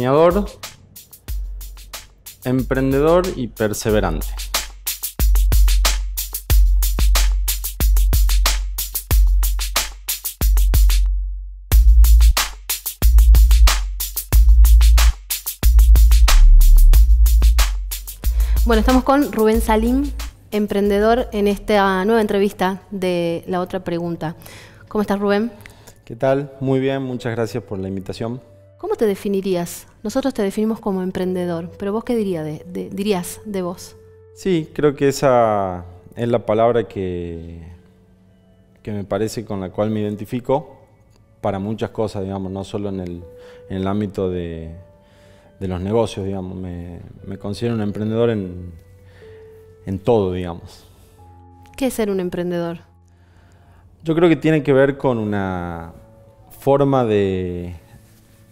soñador, emprendedor y perseverante. Bueno, estamos con Rubén Salim, emprendedor, en esta nueva entrevista de La Otra Pregunta. ¿Cómo estás, Rubén? ¿Qué tal? Muy bien, muchas gracias por la invitación. ¿Cómo te definirías? Nosotros te definimos como emprendedor, pero vos qué diría de, dirías de vos? Sí, creo que esa es la palabra que, que me parece con la cual me identifico para muchas cosas, digamos, no solo en el, en el ámbito de, de los negocios, digamos. Me, considero un emprendedor en, en todo, digamos. ¿Qué es ser un emprendedor? Yo creo que tiene que ver con una forma de,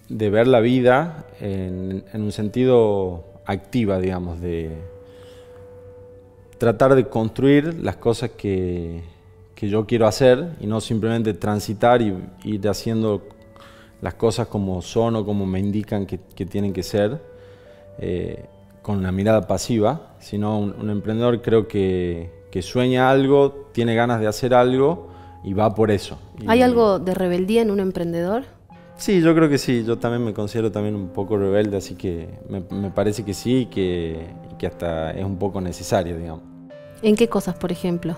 de ver la vida en, en, un sentido activa, digamos, de tratar de construir las cosas que, que yo quiero hacer y no simplemente transitar y ir haciendo las cosas como son o como me indican que, tienen que ser, eh, con una mirada pasiva, sino un, emprendedor creo que, sueña algo, tiene ganas de hacer algo y va por eso. ¿Hay algo de rebeldía en un emprendedor? Sí, yo creo que sí, yo también me considero también un poco rebelde, así que me, parece que sí que, que hasta es un poco necesario, digamos. ¿En qué cosas, por ejemplo?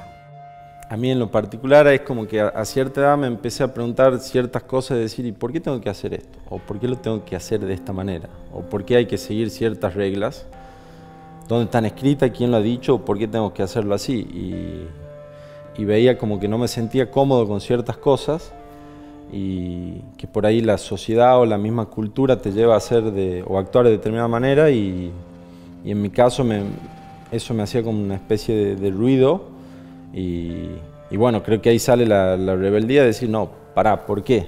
a mí en lo particular es como que a, cierta edad me empecé a preguntar ciertas cosas, de decir, ¿y por qué tengo que hacer esto? ¿O por qué lo tengo que hacer de esta manera? ¿O por qué hay que seguir ciertas reglas? ¿Dónde están escritas? ¿Quién lo ha dicho? ¿O por qué tengo que hacerlo así? Y, veía como que no me sentía cómodo con ciertas cosas y que por ahí la sociedad o la misma cultura te lleva a hacer de, o actuar de determinada manera y, en mi caso eso me hacía como una especie de ruido y, bueno, creo que ahí sale la, rebeldía de decir, no, pará, ¿por qué?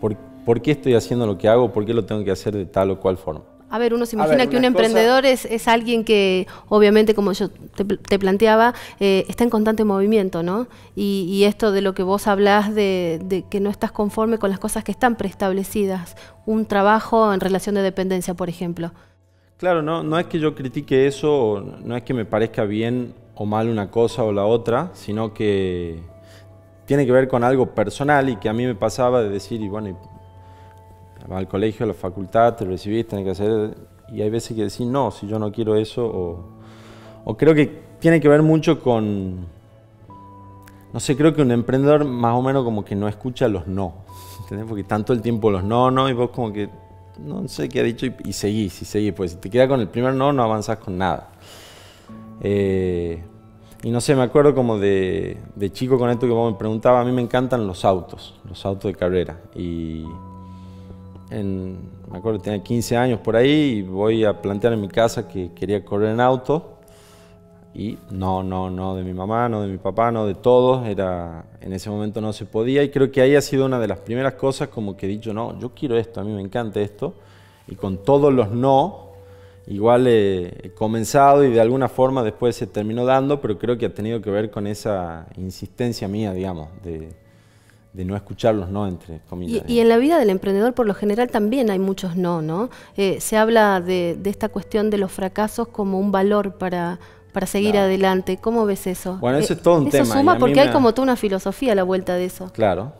¿Por, qué estoy haciendo lo que hago? ¿Por qué lo tengo que hacer de tal o cual forma? A ver, uno se imagina que un emprendedor es, alguien que, obviamente, como yo te, planteaba, eh, está en constante movimiento, ¿no? Y, esto de lo que vos hablás de, de, que no estás conforme con las cosas que están preestablecidas, un trabajo en relación de dependencia, por ejemplo. Claro, no, no es que yo critique eso, no es que me parezca bien o mal una cosa o la otra, sino que tiene que ver con algo personal y que a mí me pasaba de decir, y bueno, al colegio, a la facultad, te recibís, tenés que hacer, y hay veces que decir, no, si yo no quiero eso, o, o creo que tiene que ver mucho con, no sé, creo que un emprendedor más o menos como que no escucha los no, ¿entendés? Porque tanto el tiempo los no, no, y vos como que no sé qué ha dicho y, seguís, y seguís, pues si te quedas con el primer no, no avanzás con nada. Eh, y no sé, me acuerdo como de, chico con esto que vos me preguntaba, a mí me encantan los autos, los autos de carrera. Y me acuerdo que tenía 15 años por ahí y voy a plantear en mi casa que quería correr en auto. Y no, no, no, de mi mamá, no de mi papá, no de todos, era, en ese momento no se podía. Y creo que ahí ha sido una de las primeras cosas como que he dicho, no, yo quiero esto, a mí me encanta esto. Y con todos los no, igual he, comenzado y de alguna forma después se terminó dando, pero creo que ha tenido que ver con esa insistencia mía, digamos, de, no escucharlos no, entre comillas. Y, en la vida del emprendedor por lo general también hay muchos no, ¿no? Eh, se habla de, esta cuestión de los fracasos como un valor para, para seguir adelante. ¿Cómo ves eso? Bueno, eso es todo un eso tema. suma porque hay como toda una filosofía a la vuelta de eso. Claro.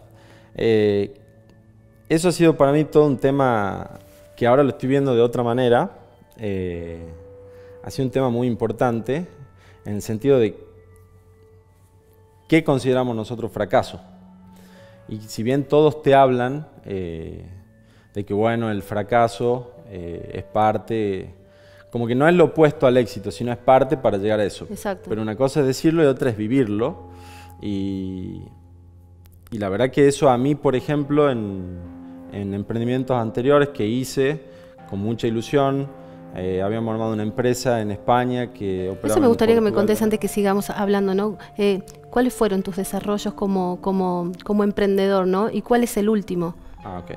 Eh, eso ha sido para mí todo un tema que ahora lo estoy viendo de otra manera, eh, ha sido un tema muy importante en el sentido de qué consideramos nosotros fracaso. Y si bien todos te hablan eh, de que bueno, el fracaso eh, es parte, como que no es lo opuesto al éxito, sino es parte para llegar a eso. Pero una cosa es decirlo y otra es vivirlo. Y, la verdad que eso a mí, por ejemplo, en, en emprendimientos anteriores que hice con mucha ilusión, eh, habíamos armado una empresa en España que operaba. Eso me gustaría que me contes antes que sigamos hablando, ¿no? Eh, ¿Cuáles fueron tus desarrollos como, como, como, emprendedor, ¿no? ¿Y cuál es el último? Ah, ok.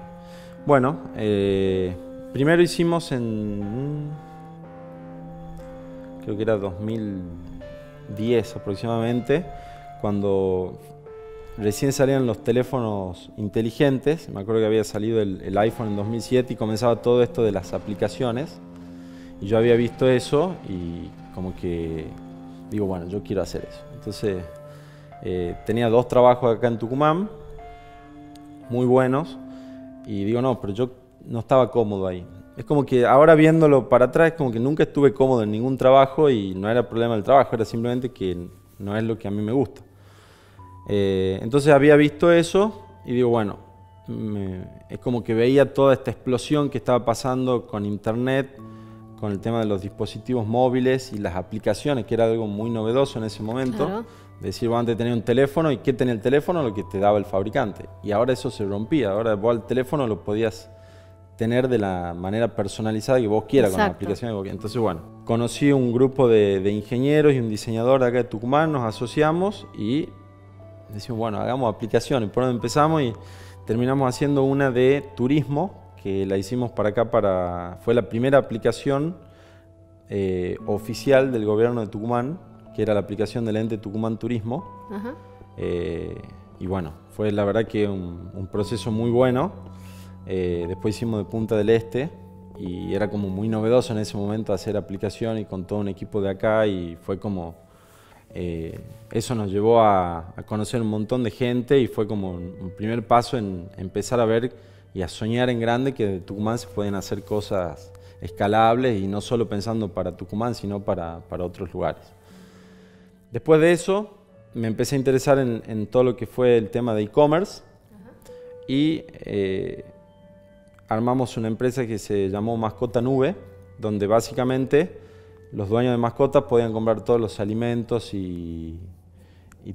Bueno, eh, primero hicimos en. Creo que era 2010 aproximadamente, cuando recién salían los teléfonos inteligentes, me acuerdo que había salido el, iPhone en 2007 y comenzaba todo esto de las aplicaciones. Yo había visto eso y como que digo, bueno, yo quiero hacer eso. Entonces eh, tenía dos trabajos acá en Tucumán, muy buenos, y digo, no, pero yo no estaba cómodo ahí. Es como que ahora viéndolo para atrás, como que nunca estuve cómodo en ningún trabajo y no era problema del trabajo, era simplemente que no es lo que a mí me gusta. Eh, entonces había visto eso y digo, bueno, es como que veía toda esta explosión que estaba pasando con Internet, con el tema de los dispositivos móviles y las aplicaciones, que era algo muy novedoso en ese momento. Decir, vos antes tener un teléfono y ¿qué tenía el teléfono? Lo que te daba el fabricante. Y ahora eso se rompía. Ahora vos el teléfono lo podías tener de la manera personalizada que vos quieras con la aplicación. Entonces, bueno, conocí un grupo de, de, ingenieros y un diseñador de acá de Tucumán, nos asociamos y decimos, bueno, hagamos aplicaciones. Por donde empezamos y terminamos haciendo una de turismo, que la hicimos para acá, para fue la primera aplicación eh, oficial del gobierno de Tucumán, que era la aplicación del ente Tucumán Turismo. Eh, y bueno, fue la verdad que un, proceso muy bueno. Eh, después hicimos de Punta del Este y era como muy novedoso en ese momento hacer aplicación y con todo un equipo de acá y fue como eh, eso nos llevó a, conocer un montón de gente y fue como un, primer paso en empezar a ver y a soñar en grande que de Tucumán se pueden hacer cosas escalables y no solo pensando para Tucumán, sino para, para otros lugares. Después de eso, me empecé a interesar en, todo lo que fue el tema de e-commerce y eh, armamos una empresa que se llamó Mascota Nube, donde básicamente los dueños de mascotas podían comprar todos los alimentos y,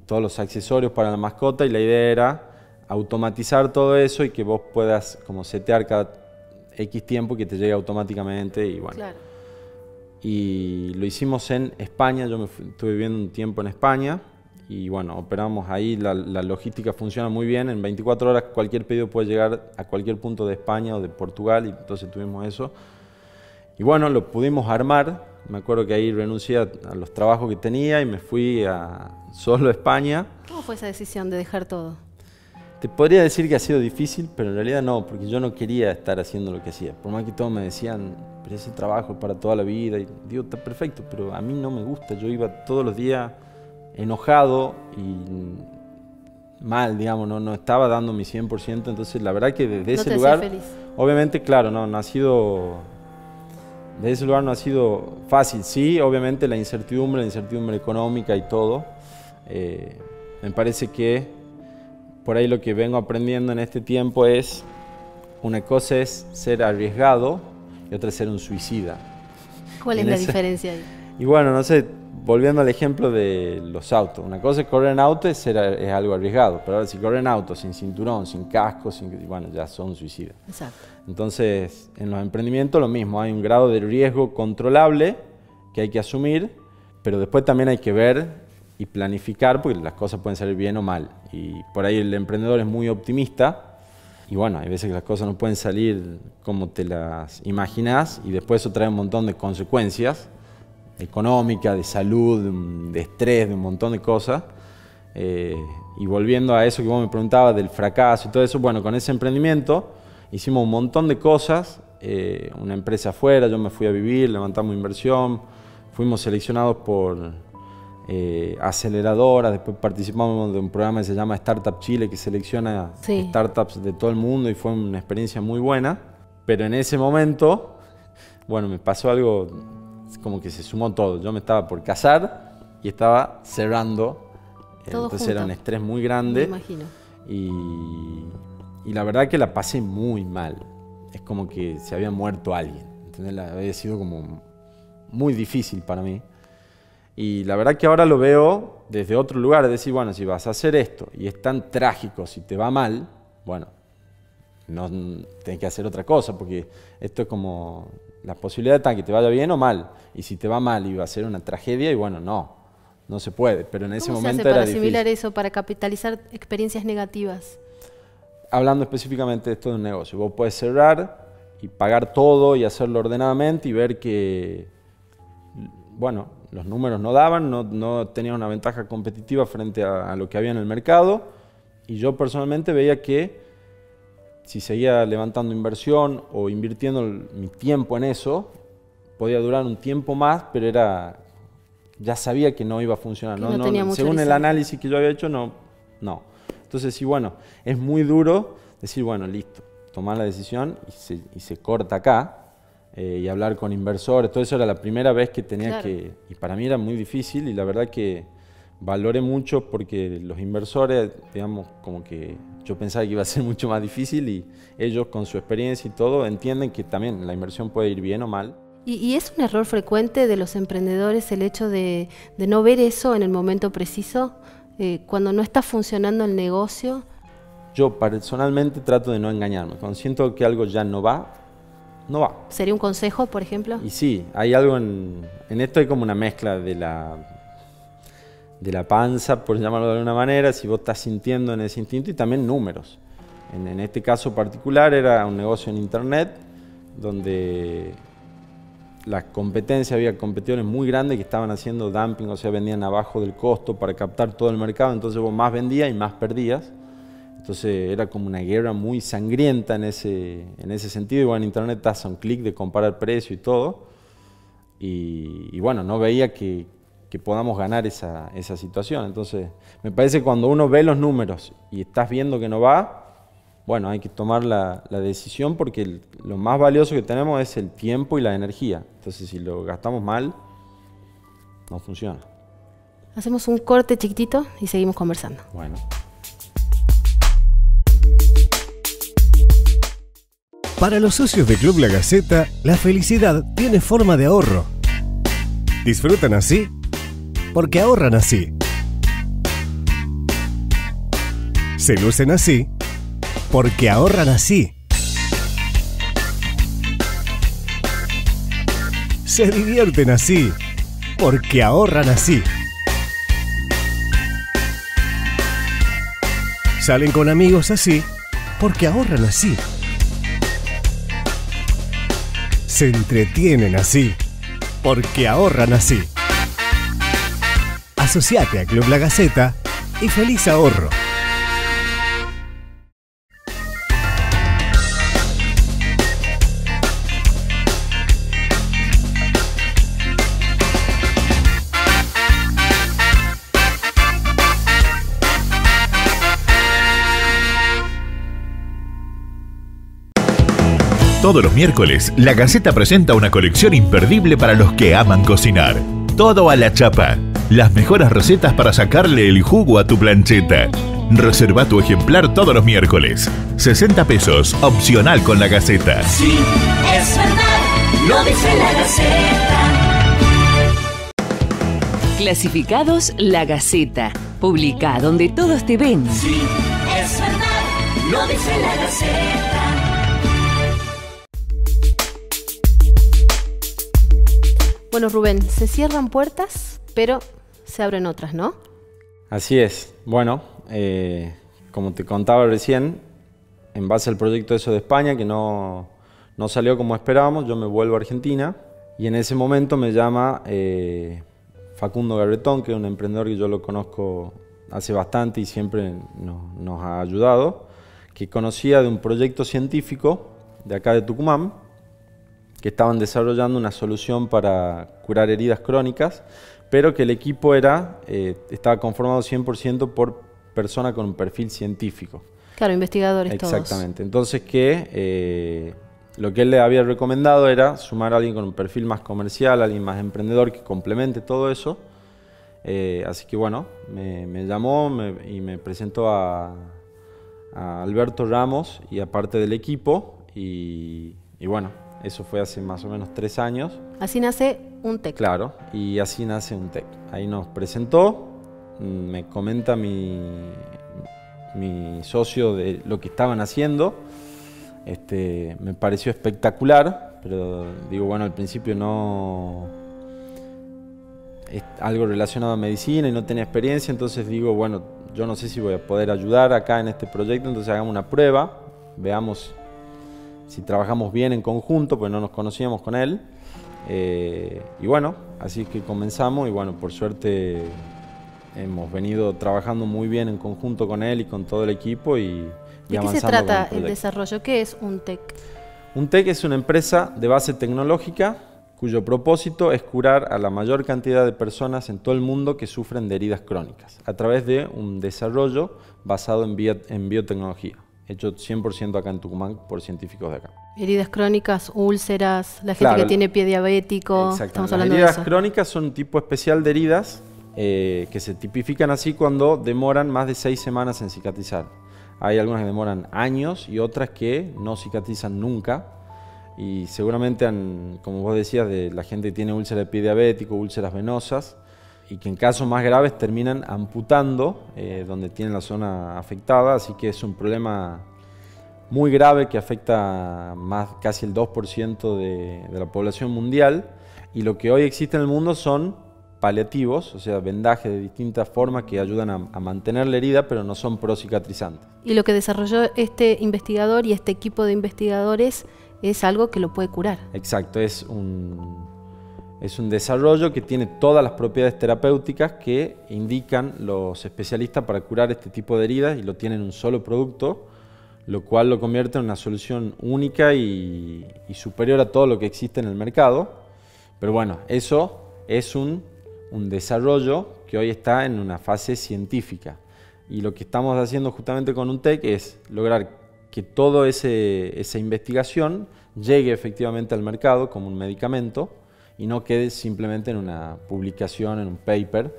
todos los accesorios para la mascota y la idea era automatizar todo eso y que vos puedas como setear cada X tiempo que te llegue automáticamente y bueno. Y lo hicimos en España, yo me estuve viviendo un tiempo en España y bueno, operamos ahí, la, la, logística funciona muy bien, en 24 horas cualquier pedido puede llegar a cualquier punto de España o de Portugal y entonces tuvimos eso. Y bueno, lo pudimos armar me acuerdo que ahí renuncié a, los trabajos que tenía y me fui a solo a España. ¿Cómo fue esa decisión de dejar todo? Te podría decir que ha sido difícil, pero en realidad no, porque yo no quería estar haciendo lo que hacía. Por más que todos me decían, pero ese trabajo es para toda la vida. Y digo, está perfecto, pero a mí no me gusta. Yo iba todos los días enojado y mal, digamos, no, no estaba dando mi 100%. Entonces, la verdad que desde ese lugar, obviamente, claro, no, no ha sido de ese lugar no ha sido fácil. Sí, obviamente la incertidumbre, la incertidumbre económica y todo. Eh, me parece que por ahí lo que vengo aprendiendo en este tiempo es, una cosa es ser arriesgado y otra es ser un suicida. ¿Cuál es la diferencia ahí? Y bueno, no sé, volviendo al ejemplo de los autos. Una cosa es correr en auto, es, es algo arriesgado, pero ahora si corren en auto sin cinturón, sin casco, sin, bueno, ya son suicidas. Exacto. Entonces, en los emprendimientos lo mismo, hay un grado de riesgo controlable que hay que asumir, pero después también hay que ver y planificar, porque las cosas pueden salir bien o mal. Y por ahí el emprendedor es muy optimista, y bueno, hay veces que las cosas no pueden salir como te las imaginas, y después eso trae un montón de consecuencias económica, de salud, de estrés, de un montón de cosas. Eh, y volviendo a eso que vos me preguntabas del fracaso y todo eso, bueno, con ese emprendimiento hicimos un montón de cosas, eh, una empresa afuera, yo me fui a vivir, levantamos inversión, fuimos seleccionados por eh, aceleradoras, después participamos de un programa que se llama Startup Chile, que selecciona startups de todo el mundo y fue una experiencia muy buena, pero en ese momento, bueno, me pasó algo como que se sumó todo. Yo me estaba por casar y estaba cerrando. entonces era un estrés muy grande. Me imagino. Y, y, la verdad que la pasé muy mal. Es como que se había muerto alguien. ¿entendés? Había sido como muy difícil para mí. Y la verdad que ahora lo veo desde otro lugar, es decir, bueno, si vas a hacer esto y es tan trágico, si te va mal, bueno, no tenés que hacer otra cosa, porque esto es como la posibilidad de que te vaya bien o mal. Y si te va mal y va a ser una tragedia, y bueno, no, no se puede. Pero en ese momento se hace para asimilar eso, para capitalizar experiencias negativas? Hablando específicamente de esto de un negocio, vos puedes cerrar y pagar todo y hacerlo ordenadamente y ver que, bueno, los números no daban, no, no tenían una ventaja competitiva frente a, lo que había en el mercado, Y yo personalmente veía que si seguía levantando inversión o invirtiendo mi tiempo en eso, podía durar un tiempo más, pero era ya sabía que no iba a funcionar. No, según el análisis que yo había hecho, no, no. Entonces, sí, bueno, es muy duro decir, bueno, listo, tomar la decisión y se, corta acá eh, y hablar con inversores. Todo eso era la primera vez que tenía que, y para mí era muy difícil y la verdad que valoré mucho porque los inversores, digamos, como que yo pensaba que iba a ser mucho más difícil y ellos con su experiencia y todo entienden que también la inversión puede ir bien o mal. ¿Y, es un error frecuente de los emprendedores el hecho de, no ver eso en el momento preciso, eh, cuando no está funcionando el negocio? Yo personalmente trato de no engañarme. Cuando siento que algo ya no va, no va. ¿Sería un consejo, por ejemplo? Y sí, hay algo en, en esto, hay como una mezcla de la de la panza, por llamarlo de alguna manera, si vos estás sintiendo en ese instinto y también números. En, este caso particular era un negocio en internet donde la competencia, había competidores muy grandes que estaban haciendo dumping, o sea, vendían abajo del costo para captar todo el mercado, entonces vos más vendías y más perdías. Entonces era como una guerra muy sangrienta en ese, en ese sentido. Igual en internet a un clic de comparar precio y todo. y bueno, no veía que, que podamos ganar esa, esa, situación. Entonces, me parece que cuando uno ve los números y estás viendo que no va, bueno, hay que tomar la, la, decisión porque lo más valioso que tenemos es el tiempo y la energía. Entonces, si lo gastamos mal, no funciona. Hacemos un corte chiquitito y seguimos conversando. Bueno. Para los socios de Club La Gaceta, la felicidad tiene forma de ahorro. ¿Disfrutan así? porque ahorran así. Se lucen así porque ahorran así. Se divierten así porque ahorran así. Salen con amigos así porque ahorran así. Se entretienen así porque ahorran así. Asociate a Club La Gaceta y feliz ahorro. Todos los miércoles, La Gaceta presenta una colección imperdible para los que aman cocinar. Todo a la chapa las mejores recetas para sacarle el jugo a tu plancheta. Reserva tu ejemplar todos los miércoles. 60 pesos, opcional con la Gaceta. Sí, es verdad, lo dice la Gaceta. Clasificados La Gaceta. Publica donde todos te ven. Sí, es verdad, lo dice la Gaceta. Bueno, Rubén, ¿se cierran puertas? Pero se abren otras, ¿no? Así es. Bueno, eh, como te contaba recién, en base al proyecto eso de España, que no, no, salió como esperábamos, yo me vuelvo a Argentina y en ese momento me llama eh, Facundo Garbetón, que es un emprendedor que yo lo conozco hace bastante y siempre nos ha ayudado, que conocía de un proyecto científico de acá de Tucumán, que estaban desarrollando una solución para curar heridas crónicas pero que el equipo era, eh, estaba conformado 100% por personas con un perfil científico. Claro, investigadores Exactamente. Entonces que eh, lo que él le había recomendado era sumar a alguien con un perfil más comercial, alguien más emprendedor que complemente todo eso. Eh, así que bueno, me, llamó y me presentó a, Alberto Ramos y a parte del equipo y bueno, eso fue hace más o menos tres años. Así nace un TEC. Claro, y así nace un TEC. Ahí nos presentó, mm, me comenta mi, mi socio de lo que estaban haciendo. Este, me pareció espectacular, pero digo, bueno, al principio no es algo relacionado a medicina y no tenía experiencia, entonces digo, bueno, yo no sé si voy a poder ayudar acá en este proyecto, entonces hagamos una prueba, veamos si trabajamos bien en conjunto, pues no nos conocíamos con él. Eh, y bueno, así que comenzamos y bueno, por suerte hemos venido trabajando muy bien en conjunto con él y con todo el equipo y, y ¿De qué se trata el proyecto. desarrollo? ¿Qué es un TEC? Un TEC es una empresa de base tecnológica cuyo propósito es curar a la mayor cantidad de personas en todo el mundo que sufren de heridas crónicas a través de un desarrollo basado en, bio- en biotecnología, hecho 100% acá en Tucumán por científicos de acá. Heridas crónicas, úlceras, la gente Claro, que tiene pie diabético. Estamos Las hablando de heridas eso. crónicas son un tipo especial de heridas eh, que se tipifican así cuando demoran más de seis semanas en cicatrizar. Hay algunas que demoran años y otras que no cicatrizan nunca. Y seguramente, han- como vos decías, de la gente que tiene úlcera de pie diabético, úlceras venosas, y que en casos más graves terminan amputando eh, donde tienen la zona afectada. Así que es un problema muy grave que afecta más casi el 2% de, de la población mundial y lo que hoy existe en el mundo son paliativos, o sea, vendajes de distintas formas que ayudan a, a mantener la herida pero no son prosicatrizantes. Y lo que desarrolló este investigador y este equipo de investigadores es algo que lo puede curar. Exacto, es un, es un desarrollo que tiene todas las propiedades terapéuticas que indican los especialistas para curar este tipo de heridas y lo tienen en un solo producto, lo cual lo convierte en una solución única y, y superior a todo lo que existe en el mercado. Pero bueno, eso es un, un desarrollo que hoy está en una fase científica. Y lo que estamos haciendo justamente con UNTEC es lograr que toda esa investigación llegue efectivamente al mercado como un medicamento y no quede simplemente en una publicación, en un paper,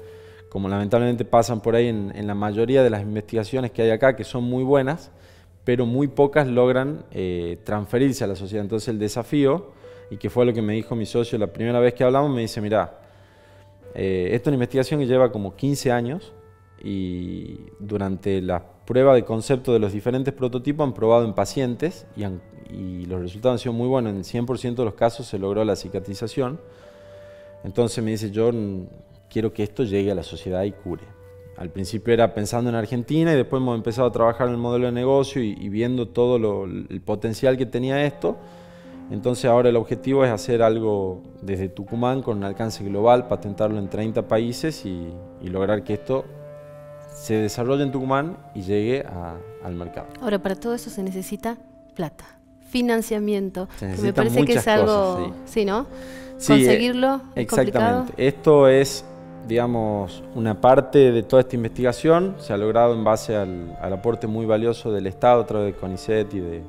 como lamentablemente pasan por ahí en, en la mayoría de las investigaciones que hay acá, que son muy buenas, pero muy pocas logran eh, transferirse a la sociedad. Entonces el desafío, y que fue lo que me dijo mi socio la primera vez que hablamos, me dice, mira, eh, esta es una investigación que lleva como 15 años y durante la prueba de concepto de los diferentes prototipos han probado en pacientes y, han- y los resultados han sido muy buenos. En el 100% de los casos se logró la cicatrización. Entonces me dice, yo quiero que esto llegue a la sociedad y cure. Al principio era pensando en Argentina y después hemos empezado a trabajar en el modelo de negocio y, viendo todo el potencial que tenía esto. Entonces ahora el objetivo es hacer algo desde Tucumán con un alcance global, patentarlo en 30 países y, lograr que esto se desarrolle en Tucumán y llegue al mercado. Ahora, para todo eso se necesita plata, financiamiento, que me parece que es algo, cosas, sí, ¿no? Sí, eh, Conseguirlo es complicado. Exactamente. Esto es, digamos, una parte de toda esta investigación. Se ha logrado en base al, al aporte muy valioso del Estado a través de CONICET y de,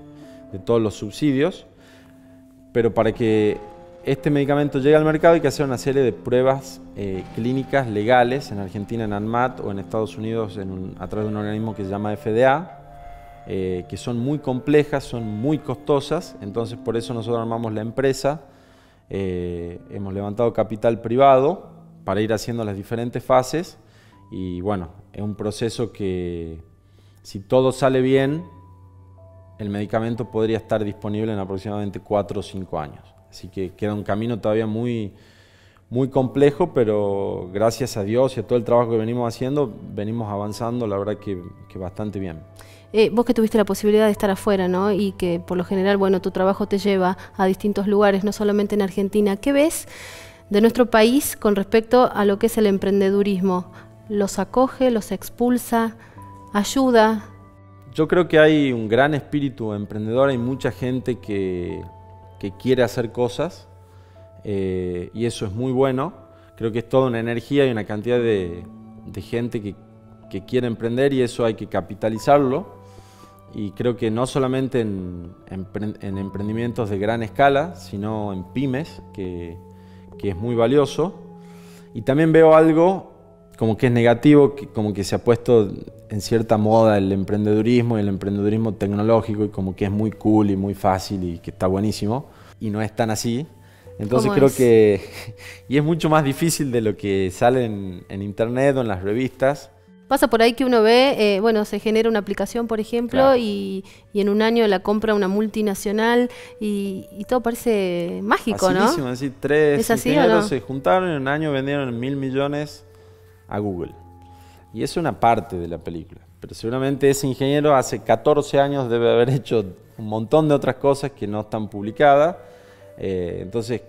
de todos los subsidios. Pero para que este medicamento llegue al mercado hay que hacer una serie de pruebas eh, clínicas legales en Argentina en ANMAT o en Estados Unidos en un- a través de un organismo que se llama FDA, eh, que son muy complejas, son muy costosas, entonces por eso nosotros armamos la empresa, eh, hemos levantado capital privado para ir haciendo las diferentes fases. Y bueno, es un proceso que si todo sale bien, el medicamento podría estar disponible en aproximadamente 4 o 5 años. Así que queda un camino todavía muy, muy complejo, pero gracias a Dios y a todo el trabajo que venimos haciendo, venimos avanzando, la verdad que, que bastante bien. Eh, vos que tuviste la posibilidad de estar afuera, ¿no? Y que por lo general, bueno, tu trabajo te lleva a distintos lugares, no solamente en Argentina. ¿Qué ves de nuestro país con respecto a lo que es el emprendedurismo? ¿Los acoge, los expulsa, ayuda? Yo creo que hay un gran espíritu emprendedor, hay mucha gente que, que quiere hacer cosas eh, y eso es muy bueno. Creo que es toda una energía y una cantidad de, de gente que, que quiere emprender y eso hay que capitalizarlo. Y creo que no solamente en, empre- en emprendimientos de gran escala, sino en pymes, que, que es muy valioso. Y también veo algo como que es negativo, que como que se ha puesto en cierta moda el emprendedurismo y el emprendedurismo tecnológico y como que es muy cool y muy fácil y que está buenísimo. Y no es tan así. Entonces ¿Cómo creo es? que... y es mucho más difícil de lo que sale en, en internet o en las revistas. Pasa por ahí que uno ve, eh, bueno, se genera una aplicación, por ejemplo, Claro. y, y en un año la compra una multinacional y, y todo parece mágico, ¿no? Facilísimo, es decir, tres ¿Es así no? se juntaron y en un año vendieron mil millones a Google. Y eso es una parte de la película. Pero seguramente ese ingeniero hace 14 años debe haber hecho un montón de otras cosas que no están publicadas. Eh, entonces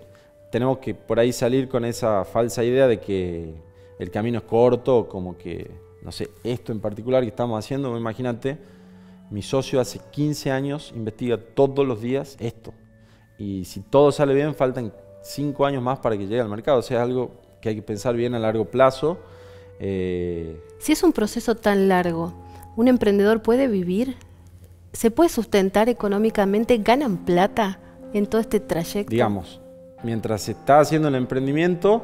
tenemos que por ahí salir con esa falsa idea de que el camino es corto, como que, no sé, esto en particular que estamos haciendo, imagínate, mi socio hace 15 años investiga todos los días esto. Y si todo sale bien, faltan 5 años más para que llegue al mercado. O sea, es algo que hay que pensar bien a largo plazo. Eh, si es un proceso tan largo, ¿un emprendedor puede vivir? ¿Se puede sustentar económicamente? ¿Ganan plata en todo este trayecto? Digamos, mientras se está haciendo el emprendimiento,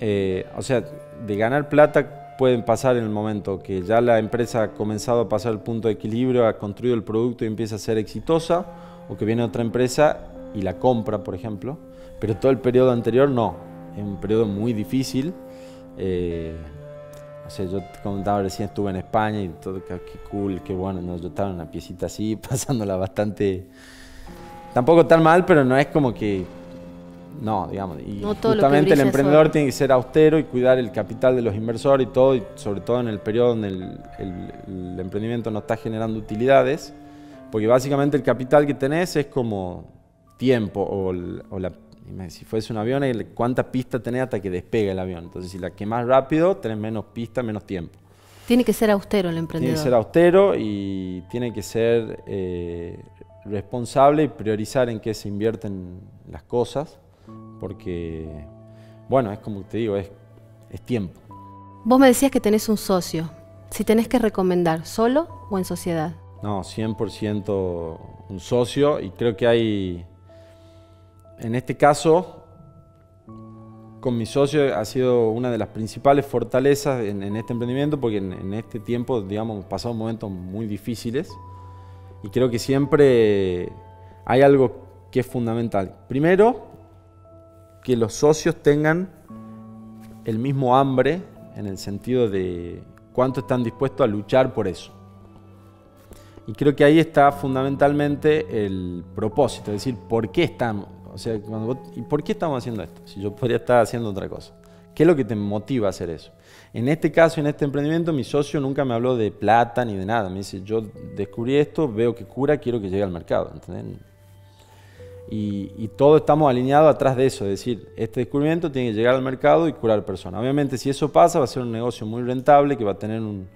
eh, o sea, de ganar plata pueden pasar en el momento que ya la empresa ha comenzado a pasar el punto de equilibrio, ha construido el producto y empieza a ser exitosa, o que viene otra empresa y la compra, por ejemplo, pero todo el periodo anterior no, es un periodo muy difícil. Eh, o sea, yo comentaba recién estuve en España y todo, qué, cool, qué bueno, yo estaba en una piecita así, pasándola bastante, tampoco tan mal, pero no es como que no, digamos. Y justamente el emprendedor tiene que ser austero y cuidar el capital de los inversores y todo, y sobre todo en el periodo donde el, emprendimiento no está generando utilidades, porque básicamente el capital que tenés es como tiempo o, la, si fuese un avión, cuánta pista tenés hasta que despegue el avión. Entonces, si la más rápido, tenés menos pista, menos tiempo. Tiene que ser austero el emprendedor. Tiene que ser austero y tiene que ser eh, responsable y priorizar en qué se invierten las cosas porque, bueno, es como te digo, es, es tiempo. Vos me decías que tenés un socio. Si tenés que recomendar, ¿solo o en sociedad? No, 100% un socio y creo que hay, en este caso, con mi socio ha sido una de las principales fortalezas en, este emprendimiento porque en, en, este tiempo, digamos, hemos pasado momentos muy difíciles y creo que siempre hay algo que es fundamental. Primero, que los socios tengan el mismo hambre en el sentido de cuánto están dispuestos a luchar por eso. Y creo que ahí está fundamentalmente el propósito, es decir, ¿por qué estamos? O sea, ¿y por qué estamos haciendo esto? Si yo podría estar haciendo otra cosa. ¿Qué es lo que te motiva a hacer eso? En este caso, en este emprendimiento, mi socio nunca me habló de plata ni de nada. Me dice, yo descubrí esto, veo que cura, quiero que llegue al mercado. ¿entendés? Y, y todos estamos alineados atrás de eso, es decir, este descubrimiento tiene que llegar al mercado y curar personas. Obviamente si eso pasa va a ser un negocio muy rentable, que va a tener un,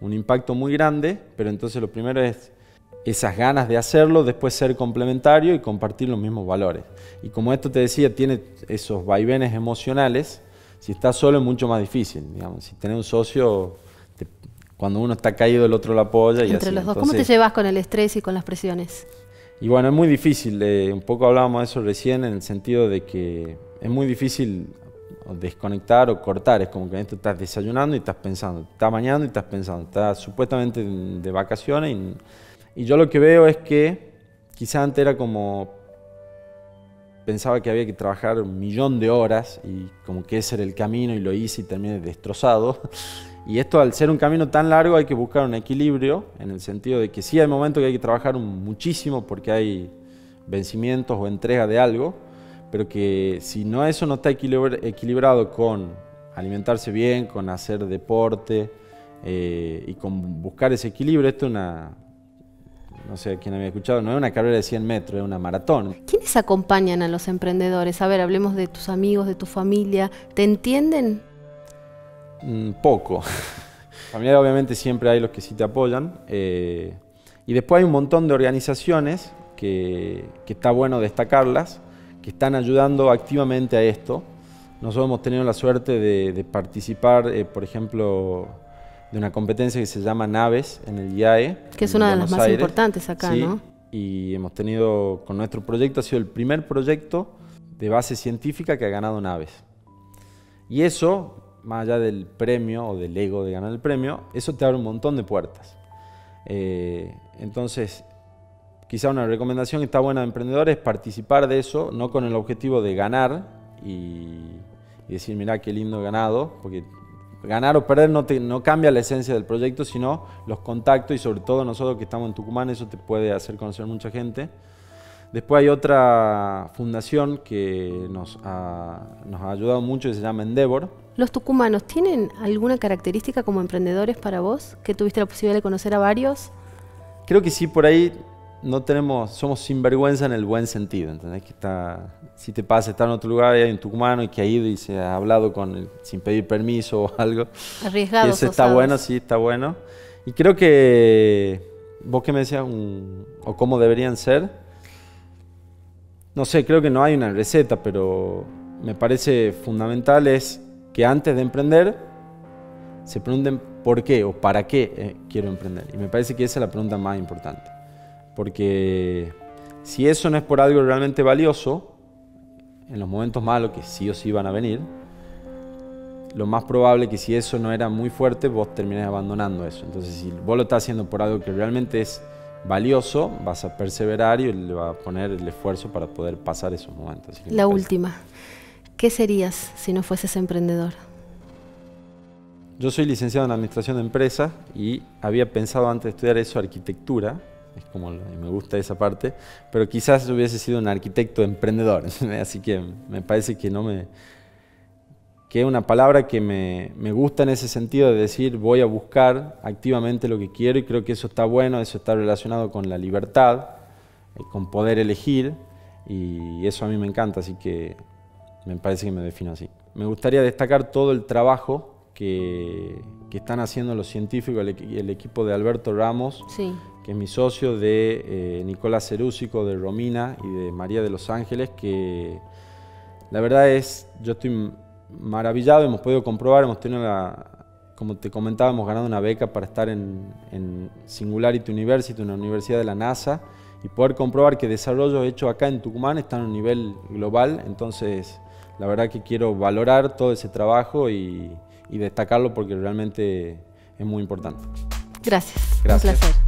un impacto muy grande, pero entonces lo primero es esas ganas de hacerlo, después ser complementario y compartir los mismos valores. Y como esto te decía, tiene esos vaivenes emocionales, si estás solo es mucho más difícil, digamos, si tenés un socio, cuando uno está caído el otro lo apoya. Y Entre los dos, ¿cómo te llevas con el estrés y con las presiones? Y bueno, es muy difícil, eh, un poco hablábamos de eso recién, en el sentido de que es muy difícil desconectar o cortar, es como que esto estás desayunando y estás pensando, estás bañando y estás pensando, estás supuestamente de vacaciones y, y yo lo que veo es que quizá antes era como pensaba que había que trabajar un millón de horas y como que ese era el camino y lo hice y terminé destrozado. Y esto al ser un camino tan largo hay que buscar un equilibrio en el sentido de que sí hay momentos que hay que trabajar muchísimo porque hay vencimientos o entrega de algo, pero que si no eso no está equilibrado con alimentarse bien, con hacer deporte eh, y con buscar ese equilibrio, esto es una, no sé quién había escuchado, no es una carrera de 100 metros, es una maratón. ¿Quiénes acompañan a los emprendedores? A ver, hablemos de tus amigos, de tu familia. ¿Te entienden? Mm, poco. Familiar obviamente siempre hay los que sí te apoyan. Eh, y después hay un montón de organizaciones que, está bueno destacarlas, que están ayudando activamente a esto. Nosotros hemos tenido la suerte de, participar, eh, por ejemplo, de una competencia que se llama Naves en el IAE. Que es una de las más importantes acá, ¿no? Y hemos tenido, con nuestro proyecto, ha sido el primer proyecto de base científica que ha ganado Naves. Y eso más allá del premio o del ego de ganar el premio, eso te abre un montón de puertas. Eh, entonces, quizá una recomendación que está buena de emprendedores es participar de eso, no con el objetivo de ganar y, decir, mira qué lindo ganado, porque ganar o perder no, no cambia la esencia del proyecto, sino los contactos y sobre todo nosotros que estamos en Tucumán, eso te puede hacer conocer mucha gente. Después hay otra fundación que nos ha, nos ha ayudado mucho que se llama Endeavor, ¿Los tucumanos tienen alguna característica como emprendedores para vos? ¿Que tuviste la posibilidad de conocer a varios? Creo que sí, por ahí no tenemos, somos sinvergüenza en el buen sentido, ¿entendés? Que está, si te pasa estar en otro lugar en Tucumán y que ha ido y se ha hablado con él sin pedir permiso o algo. Arriesgado. Eso está bueno, sí, está bueno. Y creo que vos que me decías, o cómo deberían ser, no sé, creo que no hay una receta, pero me parece fundamental es que antes de emprender se pregunten por qué o para qué eh, quiero emprender. Y me parece que esa es la pregunta más importante. Porque si eso no es por algo realmente valioso, en los momentos malos que sí o sí van a venir, lo más probable es que si eso no era muy fuerte, vos termines abandonando eso. Entonces, si vos lo estás haciendo por algo que realmente es valioso, vas a perseverar y le vas a poner el esfuerzo para poder pasar esos momentos. La última, ¿qué serías si no fueses emprendedor? Yo soy licenciado en Administración de Empresas y había pensado antes de estudiar eso, arquitectura, es como me gusta esa parte, pero quizás hubiese sido un arquitecto emprendedor, así que me parece que no me que es una palabra que me, me, gusta en ese sentido de decir voy a buscar activamente lo que quiero y creo que eso está bueno, eso está relacionado con la libertad, eh, con poder elegir y eso a mí me encanta, así que me parece que me defino así. Me gustaría destacar todo el trabajo que, que están haciendo los científicos y el, equipo de Alberto Ramos, sí que es mi socio, de eh, Nicolás Cerúsico, de Romina y de María de los Ángeles, que la verdad es, yo estoy maravillado, hemos podido comprobar, hemos tenido, como te comentaba, hemos ganado una beca para estar en, en Singularity University, una universidad de la NASA, y poder comprobar que desarrollos hechos acá en Tucumán están a un nivel global, entonces la verdad que quiero valorar todo ese trabajo y, y destacarlo porque realmente es muy importante. Gracias. Gracias. Un placer.